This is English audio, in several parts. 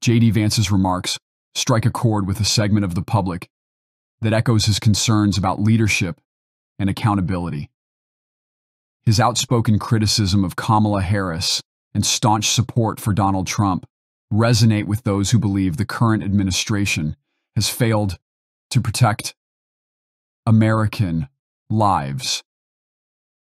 J.D. Vance's remarks strike a chord with a segment of the public that echoes his concerns about leadership and accountability. His outspoken criticism of Kamala Harris and staunch support for Donald Trump resonate with those who believe the current administration has failed to protect American lives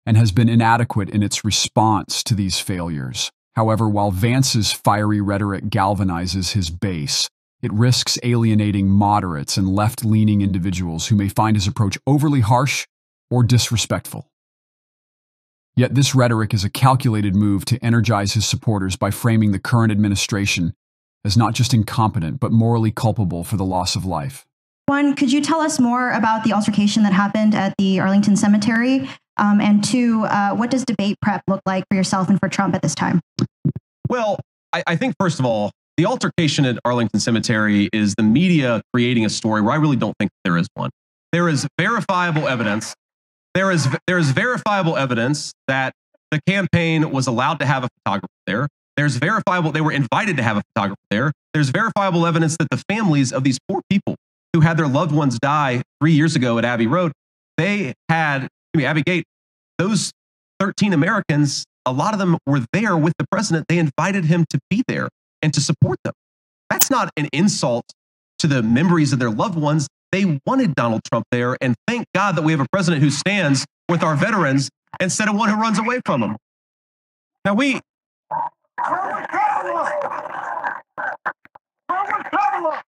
and has been inadequate in its response to these failures. However, while Vance's fiery rhetoric galvanizes his base, it risks alienating moderates and left leaning individuals who may find his approach overly harsh or disrespectful. Yet this rhetoric is a calculated move to energize his supporters by framing the current administration as not just incompetent, but morally culpable for the loss of life. One, could you tell us more about the altercation that happened at the Arlington Cemetery? Um, and two, uh, what does debate prep look like for yourself and for Trump at this time? Well, I, I think, first of all, the altercation at Arlington Cemetery is the media creating a story where I really don't think there is one. There is verifiable evidence. There is there is verifiable evidence that the campaign was allowed to have a photographer there. There's verifiable they were invited to have a photographer there. There's verifiable evidence that the families of these poor people who had their loved ones die three years ago at Abbey Road, they had me, Abbey Gate. Those 13 Americans, a lot of them were there with the president. They invited him to be there and to support them. That's not an insult to the memories of their loved ones. They wanted Donald Trump there. And thank God that we have a president who stands with our veterans instead of one who runs away from them. Now, we.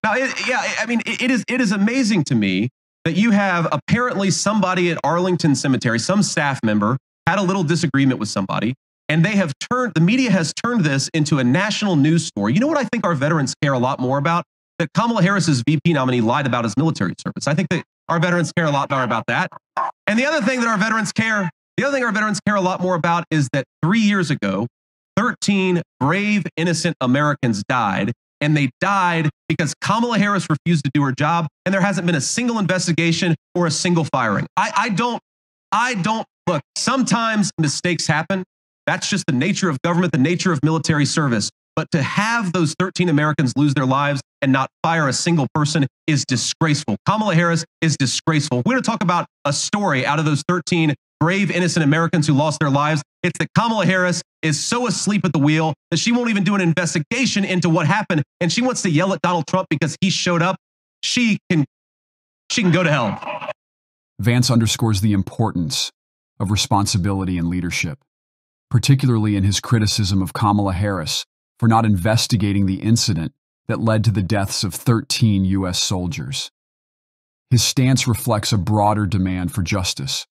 Now, it, yeah, I mean, it, it is it is amazing to me that you have apparently somebody at Arlington Cemetery, some staff member, had a little disagreement with somebody, and they have turned the media has turned this into a national news story. You know what I think our veterans care a lot more about? That Kamala Harris's VP nominee lied about his military service. I think that our veterans care a lot more about that. And the other thing that our veterans care, the other thing our veterans care a lot more about is that three years ago, 13 brave, innocent Americans died and they died because Kamala Harris refused to do her job, and there hasn't been a single investigation or a single firing. I, I don't, I don't look. Sometimes mistakes happen. That's just the nature of government, the nature of military service. But to have those 13 Americans lose their lives and not fire a single person is disgraceful. Kamala Harris is disgraceful. We're going to talk about a story out of those 13 brave, innocent Americans who lost their lives. It's that Kamala Harris is so asleep at the wheel that she won't even do an investigation into what happened. And she wants to yell at Donald Trump because he showed up. She can, she can go to hell. Vance underscores the importance of responsibility and leadership, particularly in his criticism of Kamala Harris for not investigating the incident that led to the deaths of 13 U.S. soldiers. His stance reflects a broader demand for justice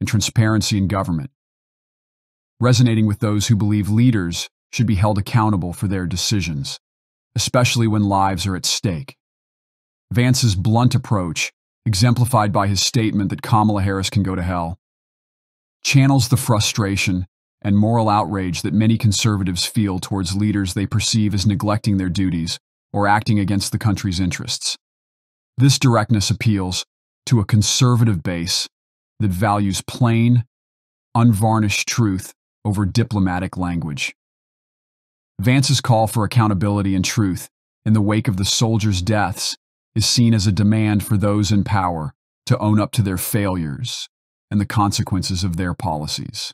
and transparency in government, resonating with those who believe leaders should be held accountable for their decisions, especially when lives are at stake. Vance's blunt approach, exemplified by his statement that Kamala Harris can go to hell, channels the frustration and moral outrage that many conservatives feel towards leaders they perceive as neglecting their duties or acting against the country's interests. This directness appeals to a conservative base that values plain, unvarnished truth over diplomatic language. Vance's call for accountability and truth in the wake of the soldiers' deaths is seen as a demand for those in power to own up to their failures and the consequences of their policies.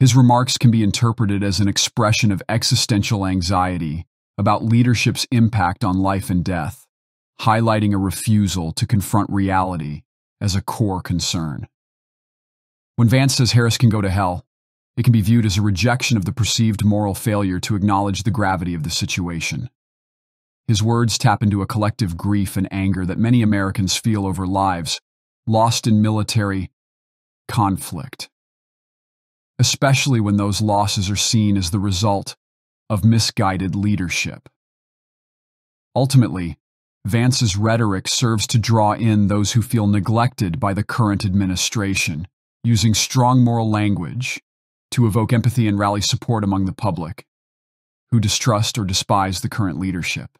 His remarks can be interpreted as an expression of existential anxiety about leadership's impact on life and death, highlighting a refusal to confront reality as a core concern. When Vance says Harris can go to hell, it can be viewed as a rejection of the perceived moral failure to acknowledge the gravity of the situation. His words tap into a collective grief and anger that many Americans feel over lives lost in military conflict, especially when those losses are seen as the result of misguided leadership. Ultimately, Vance's rhetoric serves to draw in those who feel neglected by the current administration, using strong moral language to evoke empathy and rally support among the public who distrust or despise the current leadership.